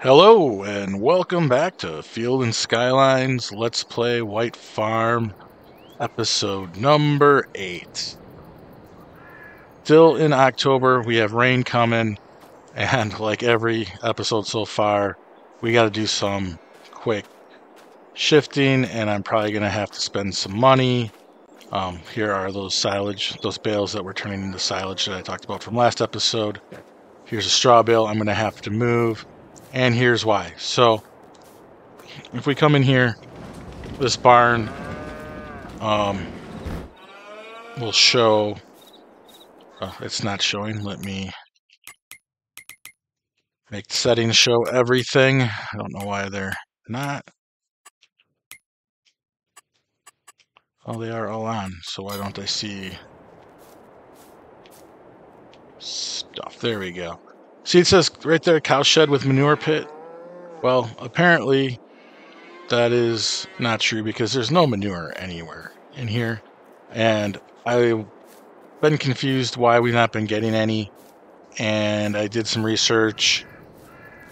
Hello and welcome back to Fields and Skylines Let's Play White Farm episode number 8. Still in October, we have rain coming and like every episode so far, we got to do some quick shifting and I'm probably going to have to spend some money. Um, here are those silage, those bales that we're turning into silage that I talked about from last episode. Here's a straw bale I'm going to have to move and here's why. So, if we come in here, this barn um, will show. Oh, it's not showing. Let me make the settings show everything. I don't know why they're not. Oh, they are all on. So why don't I see stuff? There we go. See, it says right there, cow shed with manure pit. Well, apparently that is not true because there's no manure anywhere in here. And I've been confused why we've not been getting any. And I did some research.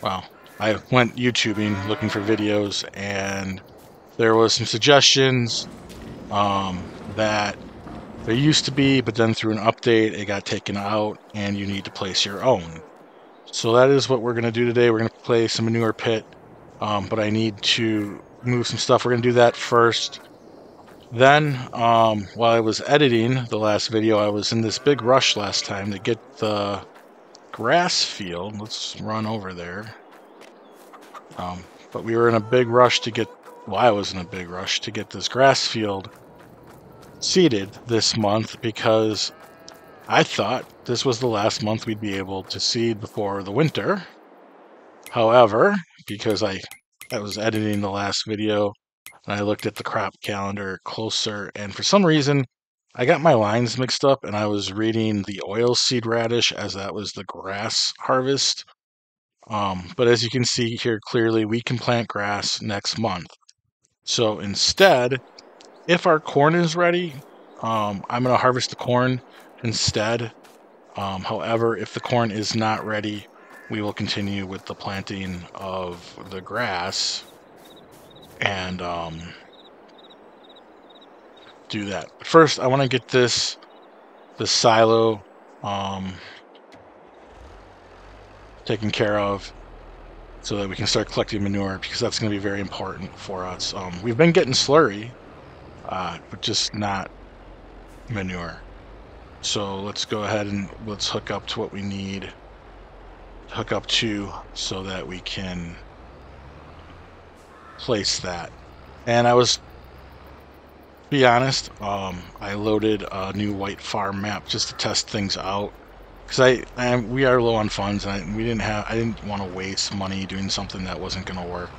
Well, I went YouTubing looking for videos and there was some suggestions um, that there used to be, but then through an update, it got taken out and you need to place your own. So that is what we're going to do today. We're going to play some manure pit, um, but I need to move some stuff. We're going to do that first. Then, um, while I was editing the last video, I was in this big rush last time to get the grass field. Let's run over there. Um, but we were in a big rush to get, well, I was in a big rush to get this grass field seeded this month because I thought this was the last month we'd be able to seed before the winter. However, because I, I was editing the last video and I looked at the crop calendar closer, and for some reason, I got my lines mixed up and I was reading the oilseed radish as that was the grass harvest. Um, but as you can see here clearly, we can plant grass next month. So instead, if our corn is ready, um, I'm going to harvest the corn instead. Um, however, if the corn is not ready, we will continue with the planting of the grass and um, do that. First, I want to get this the silo um, taken care of so that we can start collecting manure because that's going to be very important for us. Um, we've been getting slurry, uh, but just not manure. So let's go ahead and let's hook up to what we need hook up to so that we can place that. And I was, to be honest, um, I loaded a new white farm map just to test things out because I, I we are low on funds and I, we didn't have I didn't want to waste money doing something that wasn't going to work.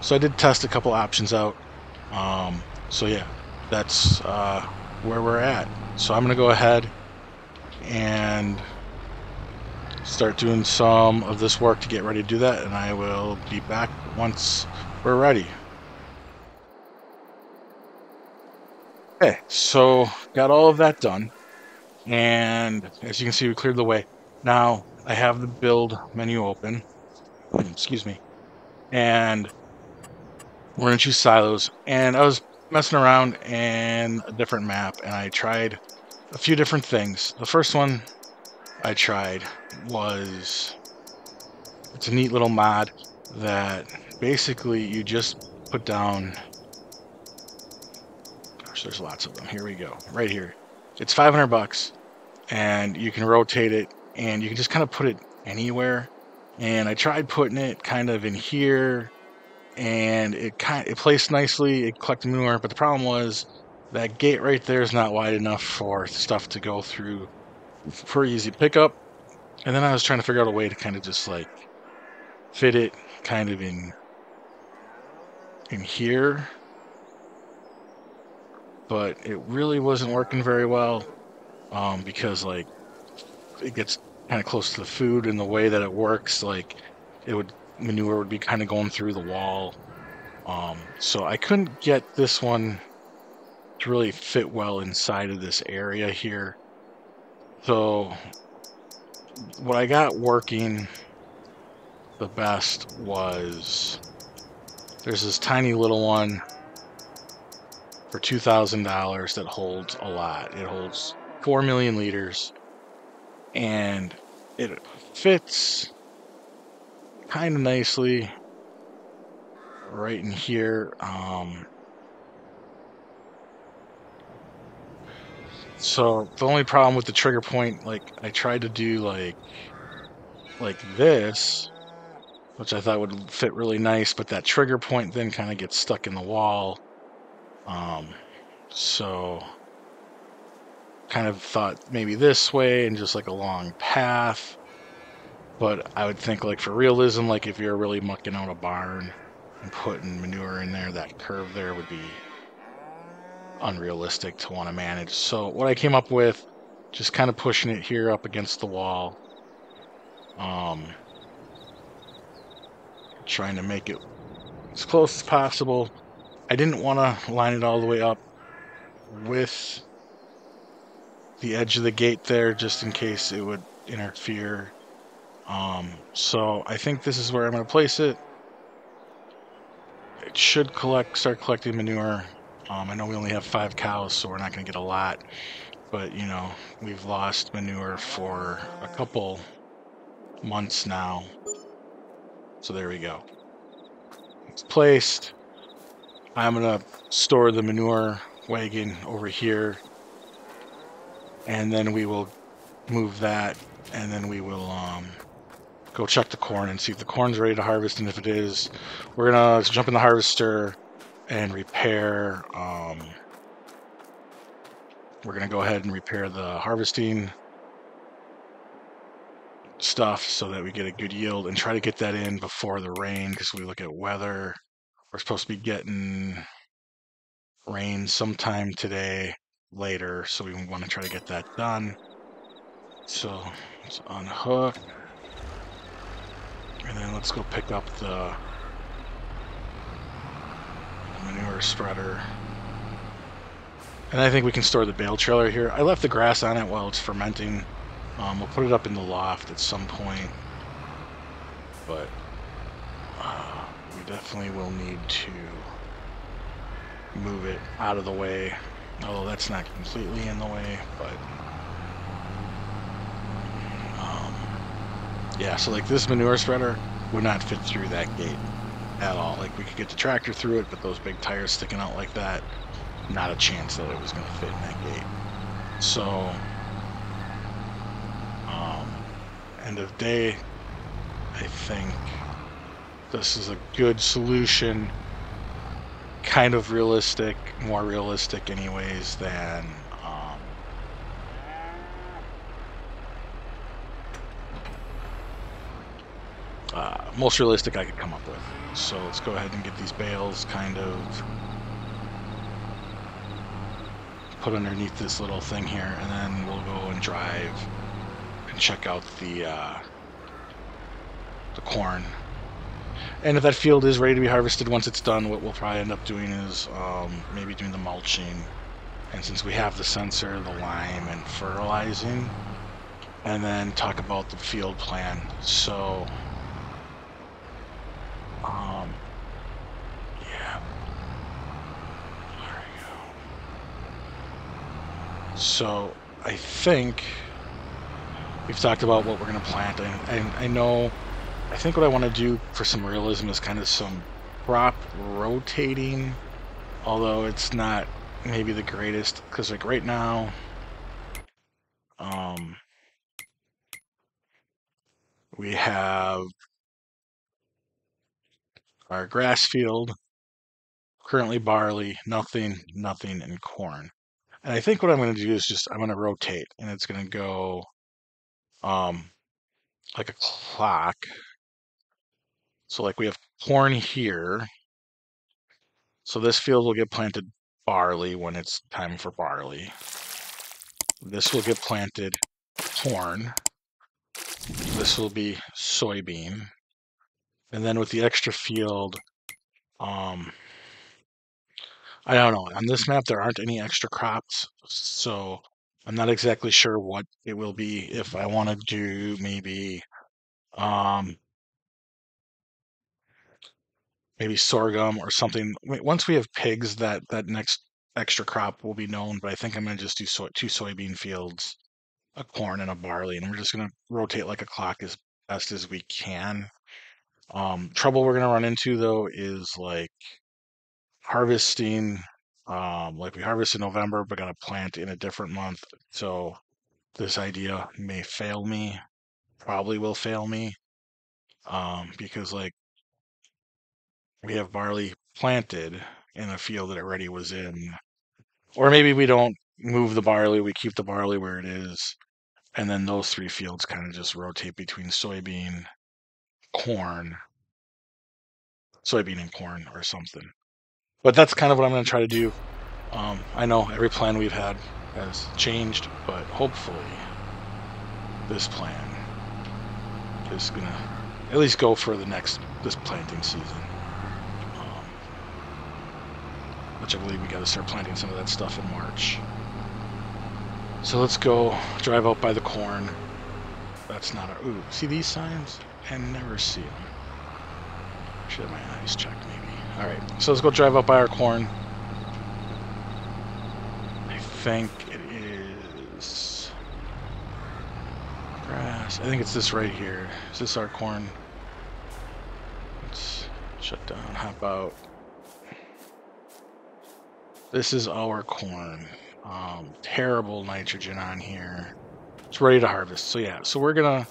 So I did test a couple options out. Um, so yeah, that's uh, where we're at. So I'm going to go ahead and start doing some of this work to get ready to do that and I will be back once we're ready. Okay, so got all of that done and as you can see we cleared the way. Now I have the build menu open, excuse me, and we're going to choose silos and I was messing around in a different map and I tried a few different things. The first one I tried was it's a neat little mod that basically you just put down gosh there's lots of them. Here we go. Right here. It's 500 bucks and you can rotate it and you can just kind of put it anywhere. And I tried putting it kind of in here and it kind of, it placed nicely it collected manure but the problem was that gate right there is not wide enough for stuff to go through for easy pickup. And then I was trying to figure out a way to kind of just like fit it kind of in in here. But it really wasn't working very well um, because like it gets kind of close to the food and the way that it works like it would manure would be kind of going through the wall um, so I couldn't get this one to really fit well inside of this area here. So what I got working the best was there's this tiny little one for $2,000 that holds a lot. It holds 4 million liters and it fits kind of nicely right in here. Um, so the only problem with the trigger point, like I tried to do like like this, which I thought would fit really nice, but that trigger point then kind of gets stuck in the wall. Um, so kind of thought maybe this way and just like a long path. But I would think like for realism, like if you're really mucking out a barn and putting manure in there, that curve there would be unrealistic to want to manage. So what I came up with, just kind of pushing it here up against the wall. Um, trying to make it as close as possible. I didn't want to line it all the way up with the edge of the gate there just in case it would interfere. Um, so I think this is where I'm going to place it. It should collect, start collecting manure. Um, I know we only have five cows, so we're not going to get a lot. But, you know, we've lost manure for a couple months now. So there we go. It's placed. I'm going to store the manure wagon over here and then we will move that and then we will um, go check the corn and see if the corn's ready to harvest and if it is we're gonna jump in the harvester and repair um, we're gonna go ahead and repair the harvesting stuff so that we get a good yield and try to get that in before the rain because we look at weather we're supposed to be getting rain sometime today later, so we want to try to get that done. So let's unhook. And then let's go pick up the manure spreader. And I think we can store the bale trailer here. I left the grass on it while it's fermenting. Um, we'll put it up in the loft at some point. But uh, we definitely will need to move it out of the way Although that's not completely in the way, but... Um, yeah, so like this manure spreader would not fit through that gate at all. Like we could get the tractor through it, but those big tires sticking out like that, not a chance that it was going to fit in that gate. So, um, end of day, I think this is a good solution kind of realistic, more realistic, anyways, than um, uh, most realistic I could come up with. So let's go ahead and get these bales kind of put underneath this little thing here, and then we'll go and drive and check out the uh, the corn and if that field is ready to be harvested once it's done, what we'll probably end up doing is um, maybe doing the mulching. And since we have the sensor, the lime, and fertilizing, and then talk about the field plan. So, um, yeah. There we go. So, I think we've talked about what we're going to plant. And I, I know I think what I want to do for some realism is kind of some crop rotating, although it's not maybe the greatest, because like right now, um, we have our grass field, currently barley, nothing, nothing, and corn. And I think what I'm going to do is just, I'm going to rotate, and it's going to go um, like a clock. So like we have corn here. So this field will get planted barley when it's time for barley. This will get planted corn. This will be soybean. And then with the extra field, um, I don't know. On this map, there aren't any extra crops. So I'm not exactly sure what it will be if I want to do maybe um, maybe sorghum or something. Once we have pigs, that that next extra crop will be known. But I think I'm gonna just do two soybean fields, a corn and a barley, and we're just gonna rotate like a clock as best as we can. Um, trouble we're gonna run into though is like harvesting. Um, like we harvest in November, but gonna plant in a different month. So this idea may fail me, probably will fail me, um, because like we have barley planted in a field that it already was in, or maybe we don't move the barley, we keep the barley where it is, and then those three fields kind of just rotate between soybean, corn, soybean and corn or something. But that's kind of what I'm going to try to do. Um, I know every plan we've had has changed, but hopefully this plan is going to at least go for the next this planting season. Um, which I believe we got to start planting some of that stuff in March. So let's go drive out by the corn. That's not a. Ooh, see these signs? I never see them. Should have my eyes checked, maybe. Alright, so let's go drive up by our corn. I think it is grass. I think it's this right here. Is this our corn? Let's shut down. hop out. this is our corn. Um, terrible nitrogen on here. It's ready to harvest. So yeah, so we're gonna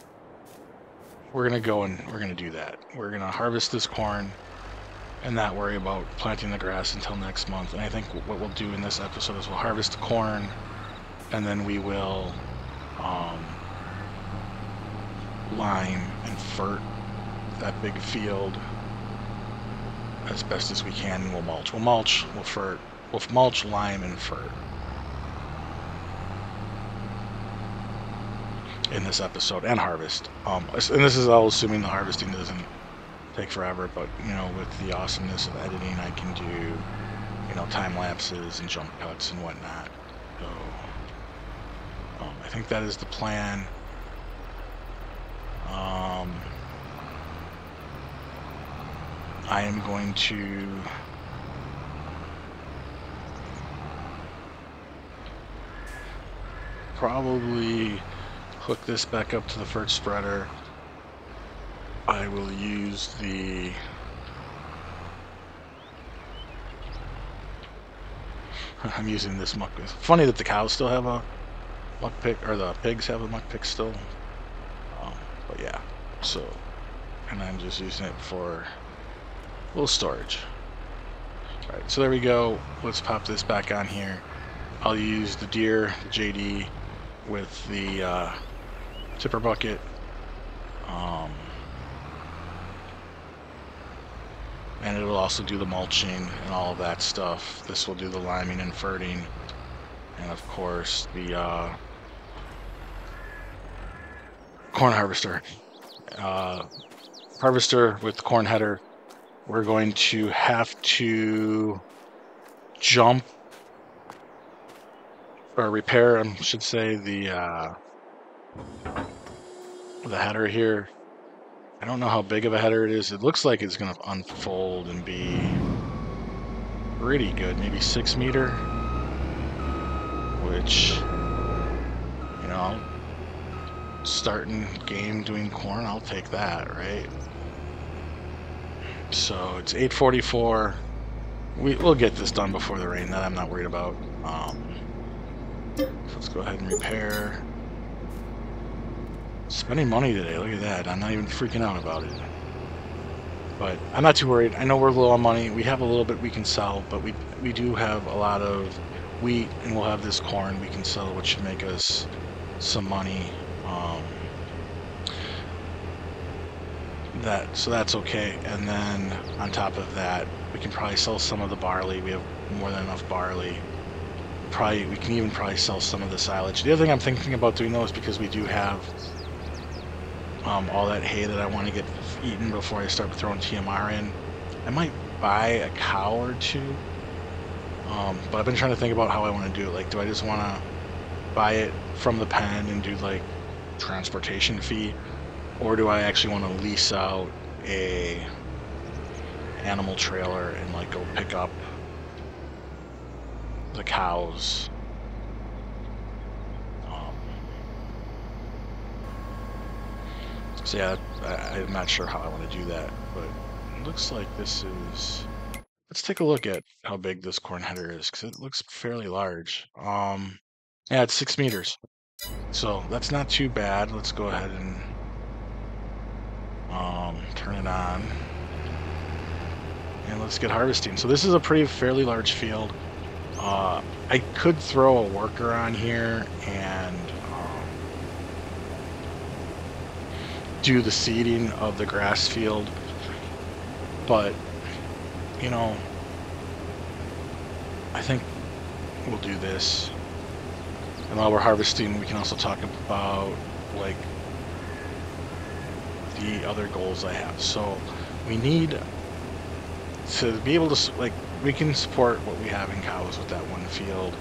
we're gonna go and we're gonna do that. We're gonna harvest this corn and not worry about planting the grass until next month. And I think what we'll do in this episode is we'll harvest the corn and then we will um, lime and fert that big field as best as we can and we'll mulch. We'll mulch, we'll fert, we'll mulch, lime, and fert. in this episode and harvest. Um, and this is all assuming the harvesting doesn't take forever, but you know, with the awesomeness of editing, I can do you know time lapses and jump cuts and whatnot. So um, I think that is the plan. Um, I am going to probably hook this back up to the first spreader. I will use the I'm using this muck. Funny that the cows still have a muck pick, or the pigs have a muck pick still. Um, but yeah, so, and I'm just using it for a little storage. Alright, so there we go. Let's pop this back on here. I'll use the Deere, the JD, with the uh, tipper bucket. Um, and it will also do the mulching and all of that stuff. This will do the liming and ferting. And of course the uh, corn harvester. Uh, harvester with corn header. We're going to have to jump or repair, I should say, the uh, the header here. I don't know how big of a header it is. It looks like it's going to unfold and be pretty good. Maybe six meter, which, you know, starting game doing corn, I'll take that, right? So it's 844. We, we'll get this done before the rain. That I'm not worried about. Um, let's go ahead and repair. Spending money today, look at that. I'm not even freaking out about it. But I'm not too worried. I know we're low on money. We have a little bit we can sell, but we we do have a lot of wheat, and we'll have this corn we can sell, which should make us some money. Um, that so that's okay. And then on top of that, we can probably sell some of the barley. We have more than enough barley. Probably we can even probably sell some of the silage. The other thing I'm thinking about doing though is because we do have um, all that hay that I want to get eaten before I start throwing TMR in. I might buy a cow or two, um, but I've been trying to think about how I want to do it. Like, do I just want to buy it from the pen and do like transportation fee, or do I actually want to lease out a animal trailer and like go pick up the cows. So yeah, I, I'm not sure how I want to do that, but it looks like this is. Let's take a look at how big this corn header is because it looks fairly large. Um, yeah, it's six meters, so that's not too bad. Let's go ahead and um, turn it on, and let's get harvesting. So this is a pretty fairly large field. Uh, I could throw a worker on here and um, do the seeding of the grass field, but you know, I think we'll do this. And while we're harvesting, we can also talk about like the other goals I have. So we need to be able to like we can support what we have in cows with that one field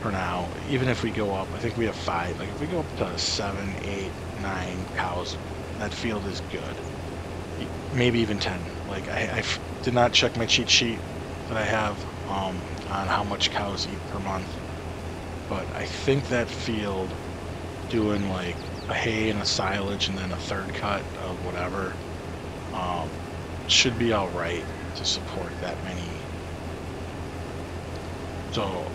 for now. Even if we go up, I think we have five. Like if we go up to seven, eight, nine cows, that field is good. Maybe even ten. Like I, I did not check my cheat sheet that I have um, on how much cows eat per month, but I think that field doing like a hay and a silage and then a third cut of whatever um, should be all right to support that many so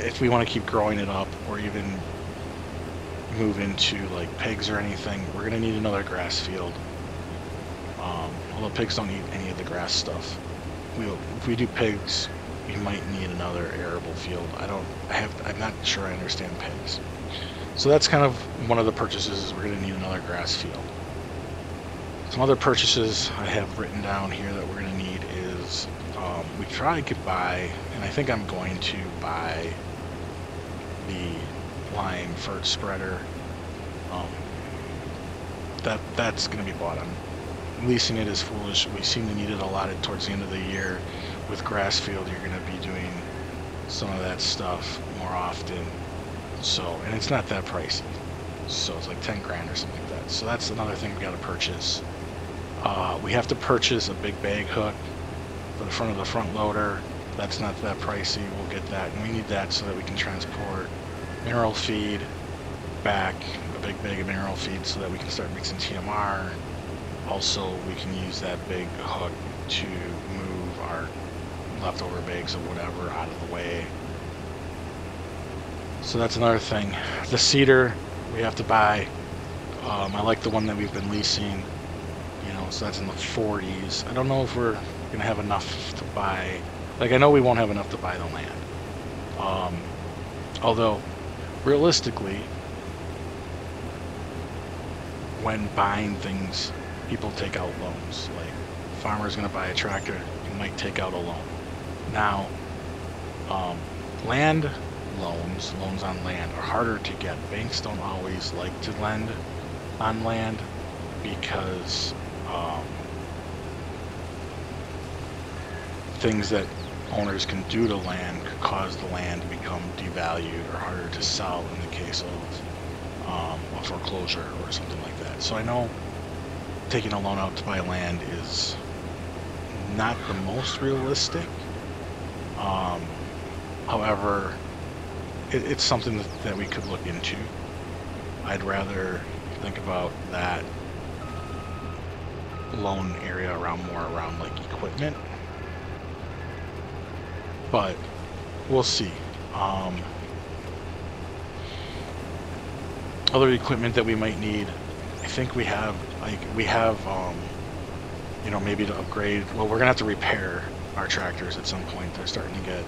if we want to keep growing it up or even move into like pigs or anything, we're going to need another grass field. Um, although pigs don't eat any of the grass stuff. We, if we do pigs, we might need another arable field. I don't, I have, I'm not sure I understand pigs. So that's kind of one of the purchases is we're going to need another grass field. Some other purchases I have written down here that we're going to need is um, we probably could buy, and I think I'm going to buy the lime fert spreader. Um, that that's going to be bought. I'm leasing it is foolish. We seem to need it a lot towards the end of the year. With grass field, you're going to be doing some of that stuff more often. So, and it's not that pricey. So it's like 10 grand or something like that. So that's another thing we got to purchase. Uh, we have to purchase a big bag hook for the front of the front loader. That's not that pricey. We'll get that. And we need that so that we can transport mineral feed back, a big bag of mineral feed so that we can start mixing TMR. Also, we can use that big hook to move our leftover bags of whatever out of the way. So that's another thing. The seeder we have to buy. Um, I like the one that we've been leasing. You know, so that's in the 40s. I don't know if we're gonna have enough to buy. Like I know we won't have enough to buy the land. Um, although, realistically, when buying things, people take out loans. Like farmer's gonna buy a tractor, he might take out a loan. Now, um, land loans, loans on land, are harder to get. Banks don't always like to lend on land because um, things that owners can do to land could cause the land to become devalued or harder to sell in the case of um, a foreclosure or something like that. So I know taking a loan out to buy land is not the most realistic. Um, however, it, it's something that, that we could look into. I'd rather think about that loan area around more around like equipment but we'll see. Um, other equipment that we might need, I think we have, like, we have, um, you know, maybe to upgrade. Well, we're gonna have to repair our tractors at some point. They're starting to get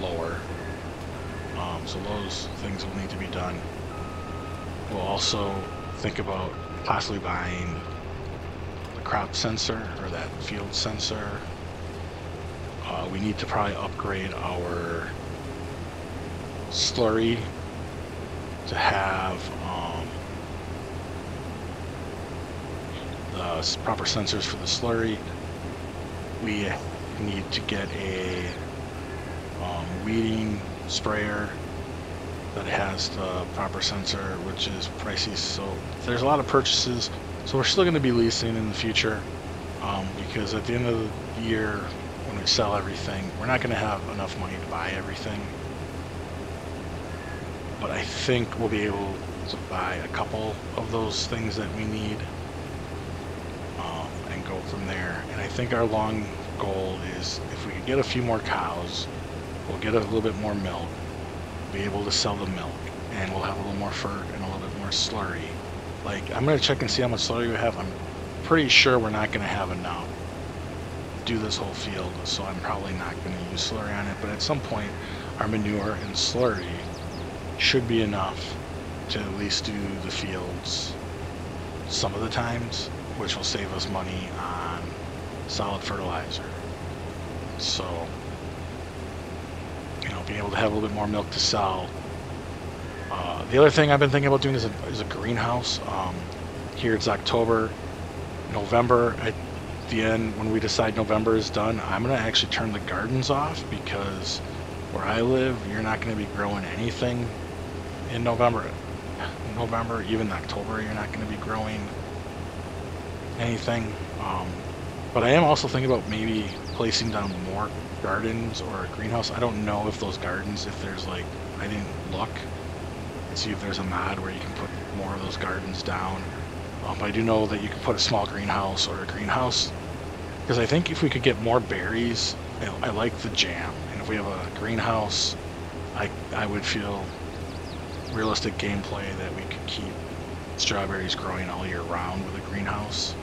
lower. Um, so those things will need to be done. We'll also think about possibly buying the crop sensor or that field sensor uh, we need to probably upgrade our slurry to have um, the proper sensors for the slurry. We need to get a um, weeding sprayer that has the proper sensor, which is pricey. So there's a lot of purchases. So we're still going to be leasing in the future. Um, because at the end of the year, we sell everything, we're not going to have enough money to buy everything. But I think we'll be able to buy a couple of those things that we need um, and go from there. And I think our long goal is if we can get a few more cows, we'll get a little bit more milk, be able to sell the milk, and we'll have a little more fur and a little bit more slurry. Like, I'm going to check and see how much slurry we have. I'm pretty sure we're not going to have enough do this whole field, so I'm probably not going to use slurry on it. But at some point, our manure and slurry should be enough to at least do the fields some of the times, which will save us money on solid fertilizer. So, you know, being able to have a little bit more milk to sell. Uh, the other thing I've been thinking about doing is a, is a greenhouse. Um, here it's October, November. At the end, when we decide November is done, I'm going to actually turn the gardens off because where I live, you're not going to be growing anything in November. November, even October, you're not going to be growing anything. Um, but I am also thinking about maybe placing down more gardens or a greenhouse. I don't know if those gardens, if there's like, I didn't look and see if there's a mod where you can put more of those gardens down. Um, but I do know that you can put a small greenhouse or a greenhouse because I think if we could get more berries, I, I like the jam. And if we have a greenhouse, I, I would feel realistic gameplay that we could keep strawberries growing all year round with a greenhouse.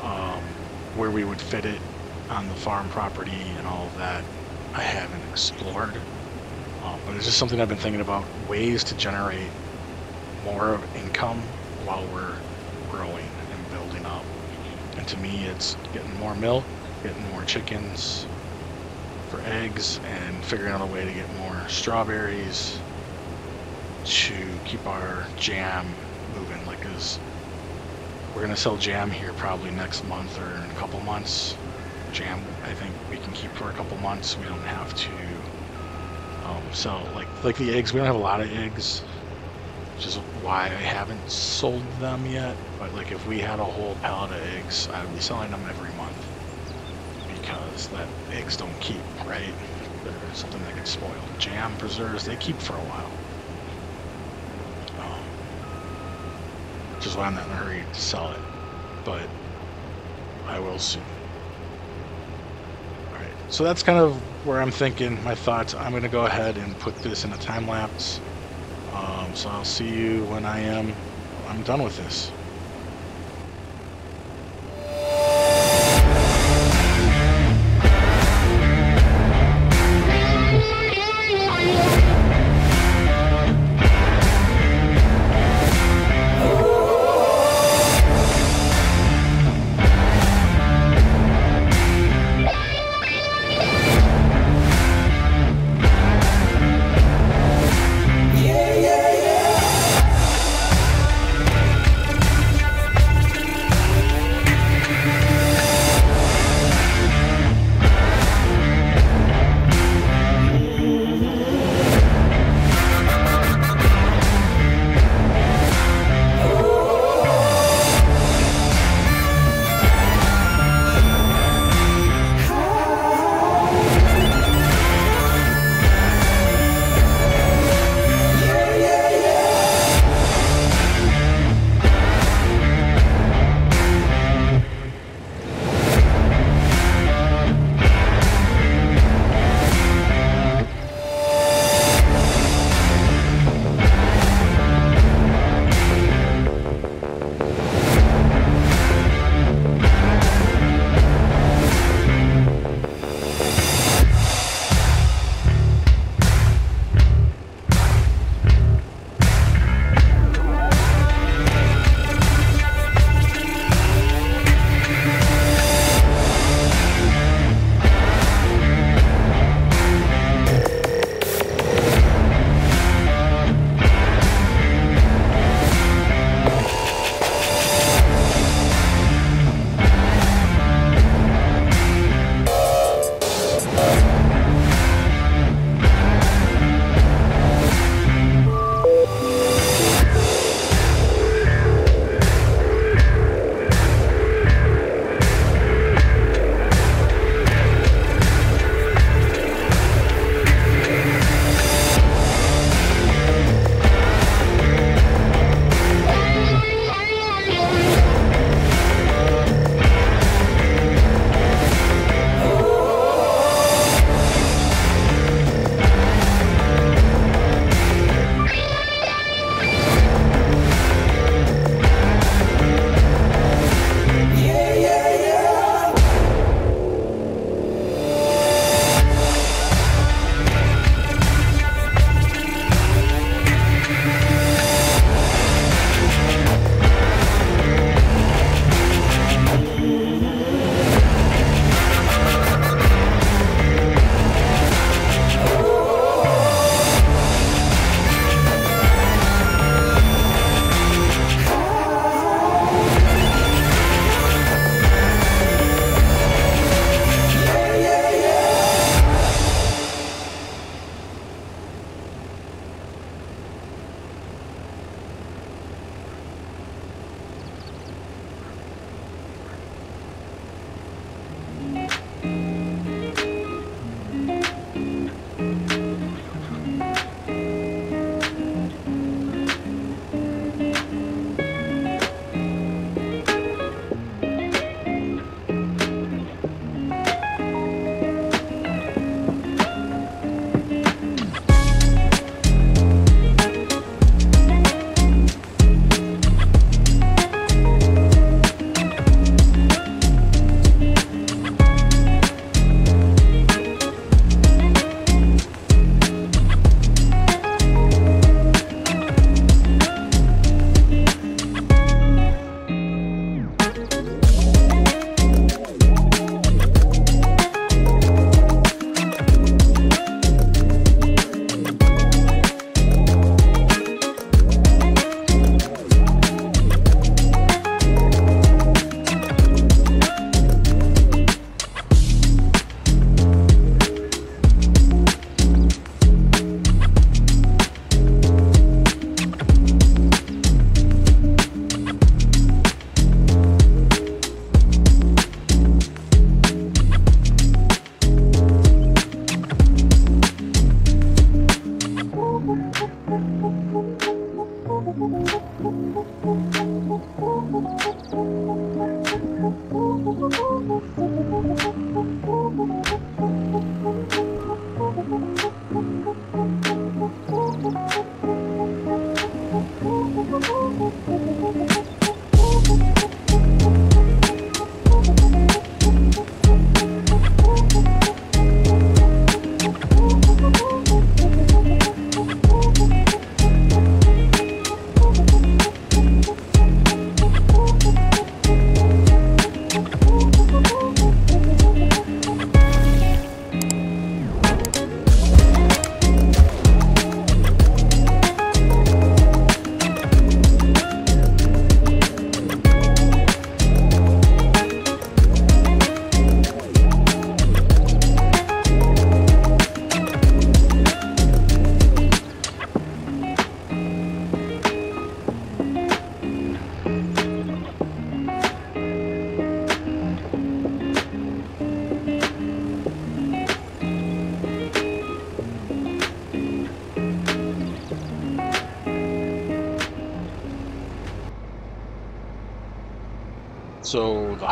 Um, where we would fit it on the farm property and all of that, I haven't explored. Um, but it's just something I've been thinking about ways to generate more income while we're growing and building up. And to me, it's getting more milk, getting more chickens for eggs, and figuring out a way to get more strawberries to keep our jam moving. Like, cause we're gonna sell jam here probably next month or in a couple months. Jam, I think we can keep for a couple months. We don't have to um, sell like like the eggs. We don't have a lot of eggs, which is why I haven't sold them yet. But like if we had a whole pallet of eggs, I would be selling them every month because that eggs don't keep, right? They're something that gets spoiled. Jam preserves, they keep for a while. Um, which is why I'm not in a hurry to sell it. But I will soon. Alright, so that's kind of where I'm thinking, my thoughts. I'm going to go ahead and put this in a time lapse. Um, so I'll see you when I am I'm done with this.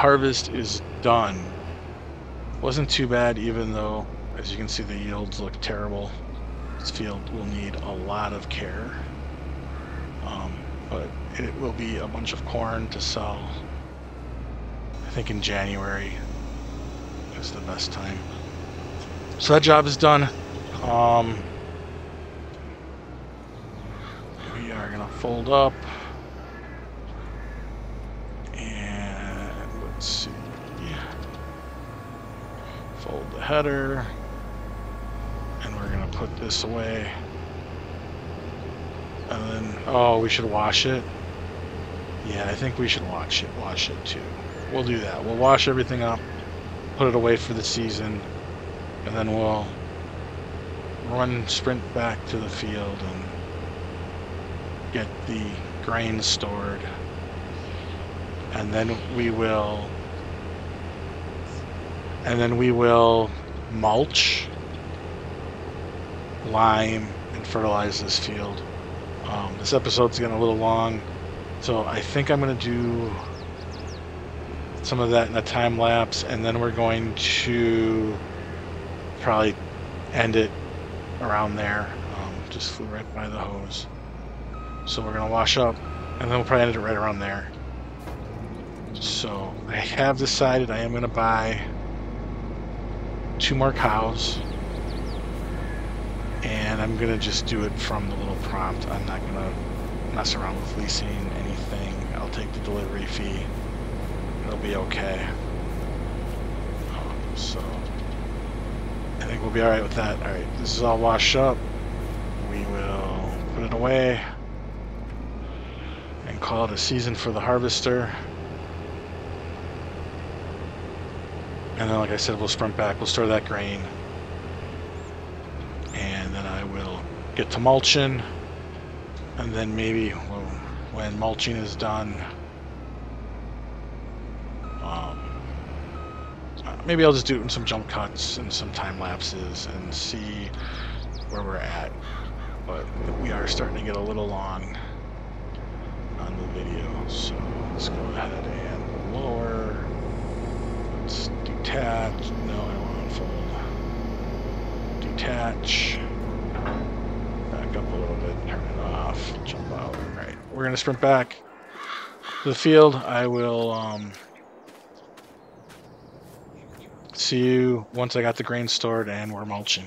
Harvest is done. Wasn't too bad, even though, as you can see, the yields look terrible. This field will need a lot of care. Um, but it will be a bunch of corn to sell. I think in January is the best time. So that job is done. Um, we are gonna fold up. And let's see. Fold the header. And we're gonna put this away. And then, oh, we should wash it. Yeah, I think we should wash it. Wash it too. We'll do that. We'll wash everything up, put it away for the season, and then we'll run sprint back to the field and get the grain stored. And then we will, and then we will mulch, lime, and fertilize this field. Um, this episode's getting a little long, so I think I'm going to do some of that in a time lapse, and then we're going to probably end it around there. Um, just flew right by the hose. So we're going to wash up, and then we'll probably end it right around there. So I have decided I am going to buy two more cows and I'm gonna just do it from the little prompt. I'm not gonna mess around with leasing anything. I'll take the delivery fee. It'll be okay. Um, so I think we'll be all right with that. All right, this is all washed up. We will put it away and call it a season for the harvester. And then, like I said, we'll sprint back. We'll store that grain. And then I will get to mulching. And then maybe when, when mulching is done um, maybe I'll just do it in some jump cuts and some time lapses and see where we're at. But we are starting to get a little long on the video so let's go ahead and lower detach no I want to detach, back up a little bit, turn it off, jump out. All right, we're gonna sprint back to the field. I will um, see you once I got the grain stored and we're mulching.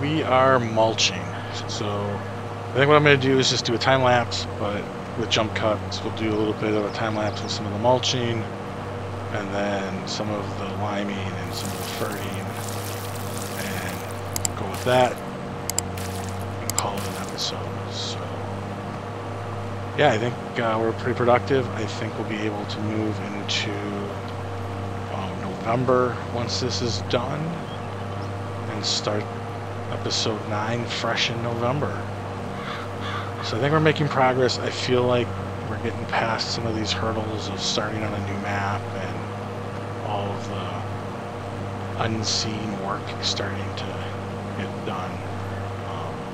We are mulching, so I think what I'm gonna do is just do a time lapse, but with jump cuts, we'll do a little bit of a time lapse with some of the mulching and then some of the liming and some of the ferting and go with that and call it an episode. So yeah, I think uh, we're pretty productive. I think we'll be able to move into um, November once this is done and start episode 9 fresh in November. So I think we're making progress. I feel like we're getting past some of these hurdles of starting on a new map and all of the unseen work starting to get done. Um,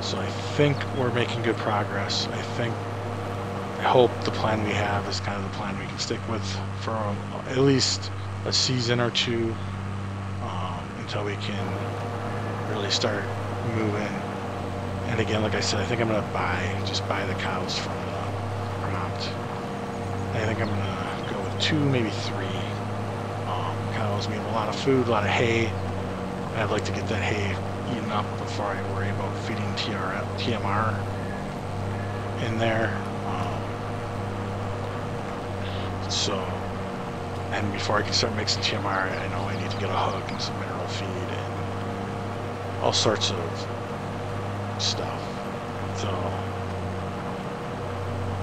So I think we're making good progress. I think, I hope the plan we have is kind of the plan we can stick with for um, at least a season or two um, until we can really start moving. And again, like I said, I think I'm gonna buy just buy the cows from the prompt. I think I'm gonna go with two, maybe three um, cows. We have a lot of food, a lot of hay. I'd like to get that hay eaten up before I worry about feeding TR, TMR in there. Um, so, and before I can start mixing TMR, I know I need to get a hook and some mineral feed and all sorts of stuff. So,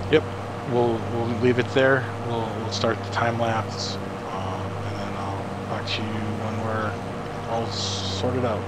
yep, we'll we'll leave it there. We'll we'll start the time lapse, um, and then I'll talk to you when we're all sorted out.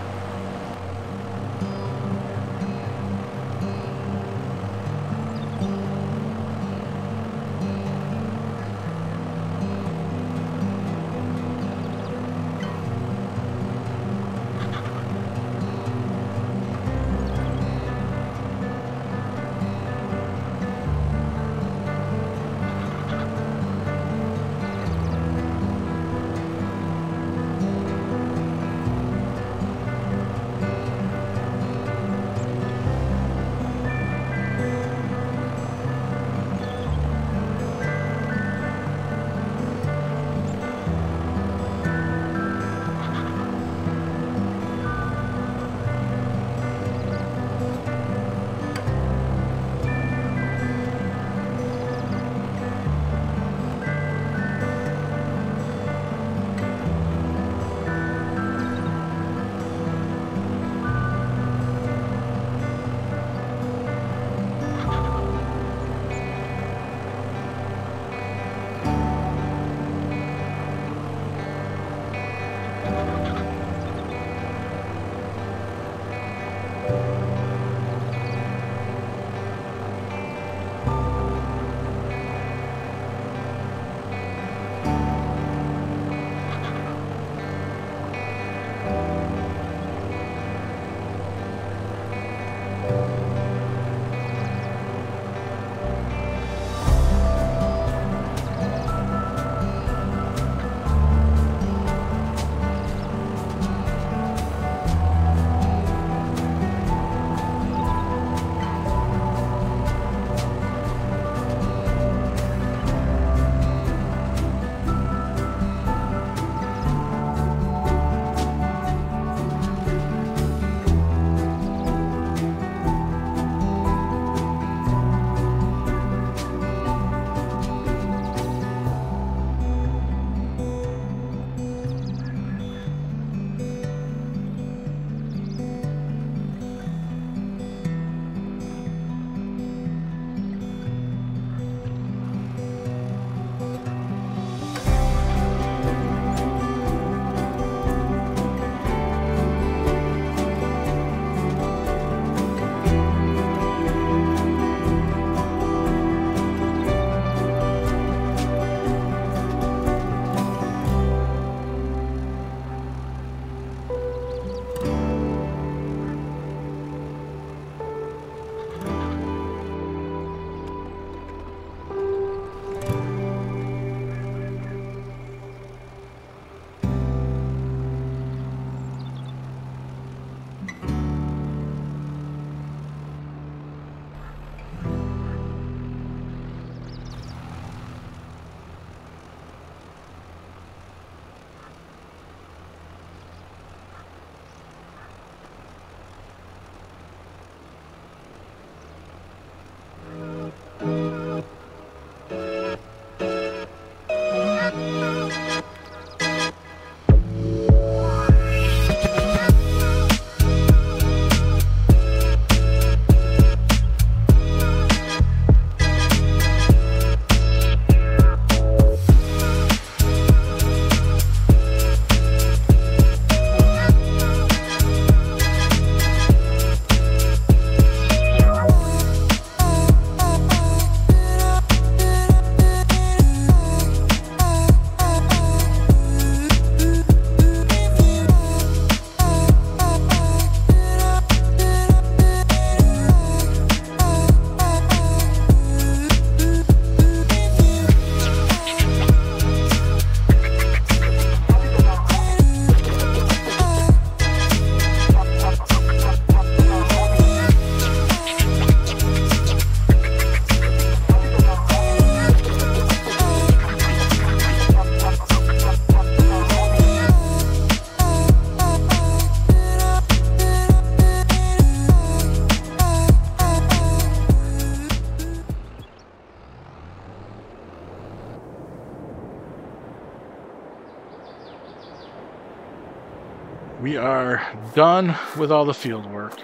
Done with all the field work.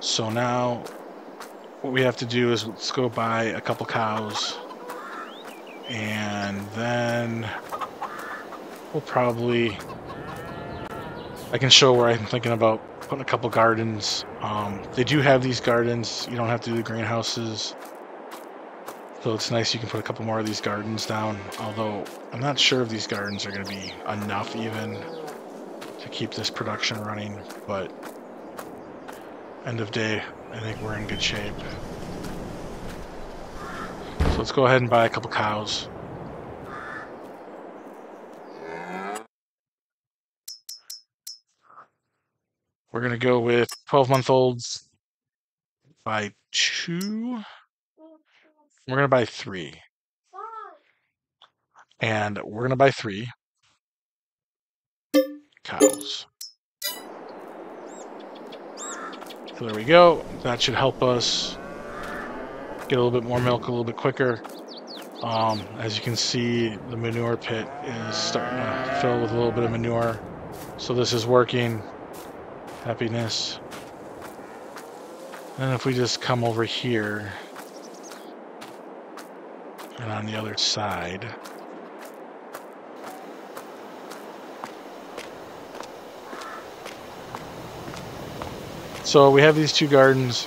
So now what we have to do is let's go buy a couple cows and then we'll probably I can show where I'm thinking about putting a couple gardens. Um, they do have these gardens. You don't have to do the greenhouses. So it's nice you can put a couple more of these gardens down. Although I'm not sure if these gardens are going to be enough even to keep this production running. But end of day, I think we're in good shape. So let's go ahead and buy a couple cows. We're going to go with 12 month olds by two. We're going to buy three. And we're going to buy three cows. So there we go. That should help us get a little bit more milk a little bit quicker. Um, as you can see, the manure pit is starting to fill with a little bit of manure. So this is working. Happiness. And if we just come over here and on the other side, So we have these two gardens.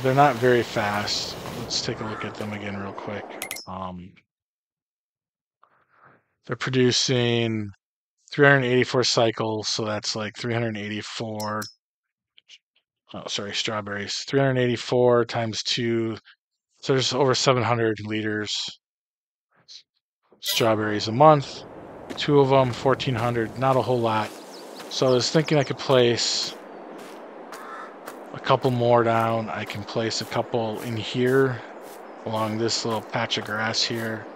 They're not very fast. Let's take a look at them again real quick. Um, they're producing 384 cycles, so that's like 384. Oh, sorry, strawberries. 384 times two. So there's over 700 liters strawberries a month. Two of them, 1400. Not a whole lot. So I was thinking I could place couple more down. I can place a couple in here along this little patch of grass here.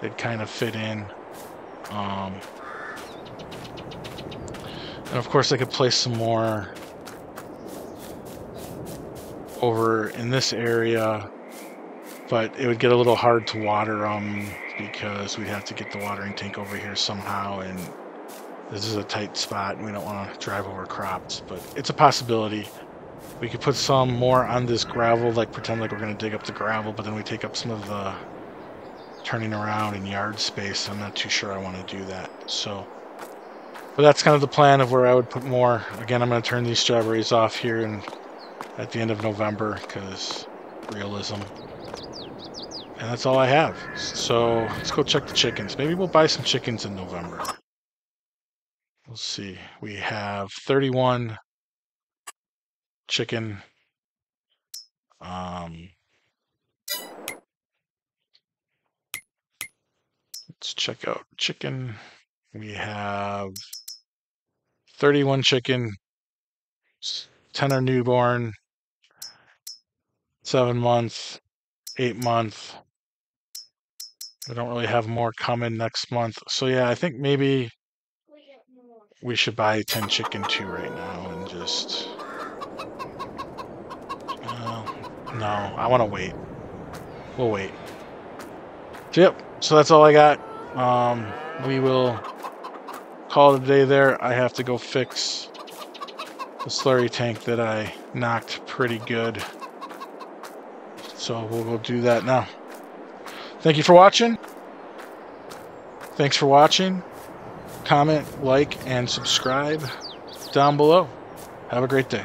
They'd kind of fit in. Um, and of course I could place some more over in this area, but it would get a little hard to water them because we'd have to get the watering tank over here somehow and this is a tight spot and we don't want to drive over crops, but it's a possibility. We could put some more on this gravel, like pretend like we're going to dig up the gravel, but then we take up some of the turning around in yard space. I'm not too sure I want to do that. So, but that's kind of the plan of where I would put more. Again, I'm going to turn these strawberries off here and at the end of November because realism. And that's all I have. So let's go check the chickens. Maybe we'll buy some chickens in November. Let's see. We have 31 chicken. Um, let's check out chicken. We have 31 chicken, 10 are newborn, 7 month, 8 month. We don't really have more coming next month. So yeah, I think maybe we should buy 10 chicken too right now and just no, I want to wait. We'll wait. Yep, so that's all I got. Um, we will call it a day there. I have to go fix the slurry tank that I knocked pretty good. So we'll go do that now. Thank you for watching. Thanks for watching. Comment, like, and subscribe down below. Have a great day.